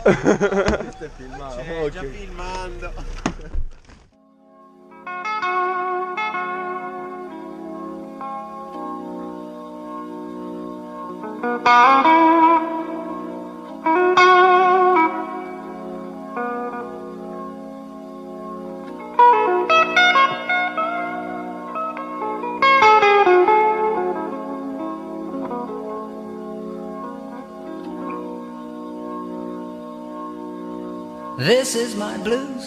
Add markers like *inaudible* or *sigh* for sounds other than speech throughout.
Stai filmando? C'è cioè, okay. già filmando. Thank *laughs* This is my blues.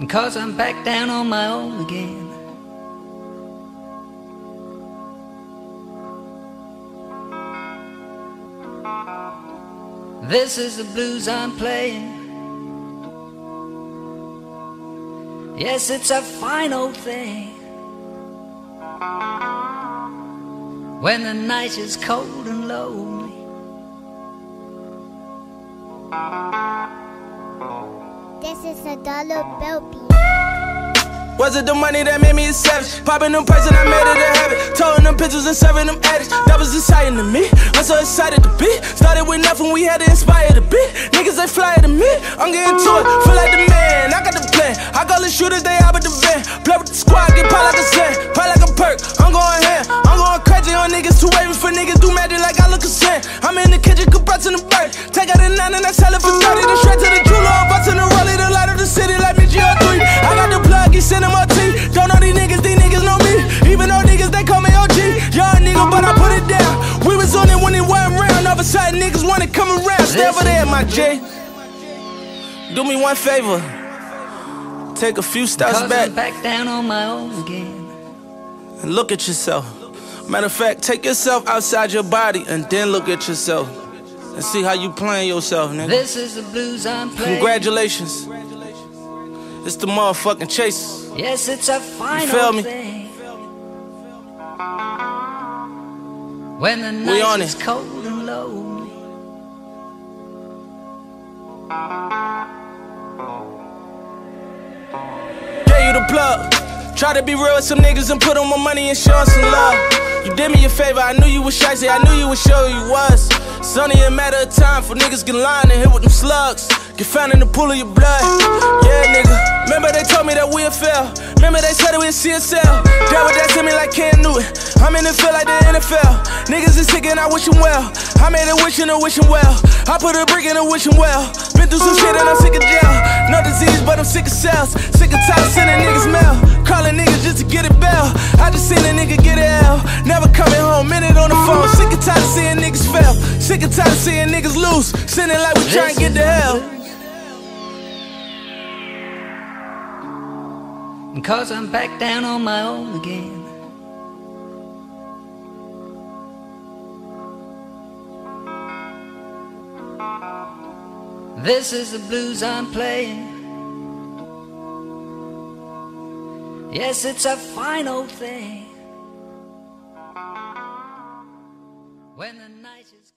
And cause I'm back down on my own again. This is the blues I'm playing. Yes, it's a fine old thing. When the night is cold and lonely. This is a dollar bill beat. Was it the money that made me a savage? Popping them prices, I made it a habit. Towing them pictures and serving them addicts. That was exciting to me. I'm so excited to be. Started with nothing, we had to inspire the be. Niggas, they fly to me. I'm getting to it, feel like the man. I got the plan. I call the shooters, they out with the van. Play with the squad, get pop sudden, niggas wanna come around. Stay over there, my J. Do me one favor. Take a few steps back I'm back down on my own again. and look at yourself. Matter of fact, take yourself outside your body and then look at yourself. And see how you playing yourself, nigga. This is the blues I'm playing. Congratulations. It's the motherfucking chase. Yes, it's a fine You feel me? thing. When the We on night is it. cold and lonely. The plug. Try to be real with some niggas and put on my money and show some love. You did me a favor, I knew you was shicey, I knew you would show you was. It's only a matter of time for niggas get lined and hit with them slugs. Get found in the pool of your blood. Yeah, nigga. Remember they told me that we'd fail. Remember they said it was CSL. That what that to me like Cam Newton. I'm in the field like the NFL. Niggas is sick and I wish well. I made a wish and a wish well. I put a brick in a wish well. Been through some shit and I'm sick of jail. Disease, but I'm sick of cells. Sick of tired of sending niggas mail. Calling niggas just to get a bell. I just seen a nigga get a L. Never coming home, minute on the phone. Sick of tired of seeing niggas fail. Sick of tired of seeing niggas lose. Sending like we trying to get to hell. Cause I'm back down on my own again. This is the blues I'm playing. Yes, it's a fine old thing. When the night is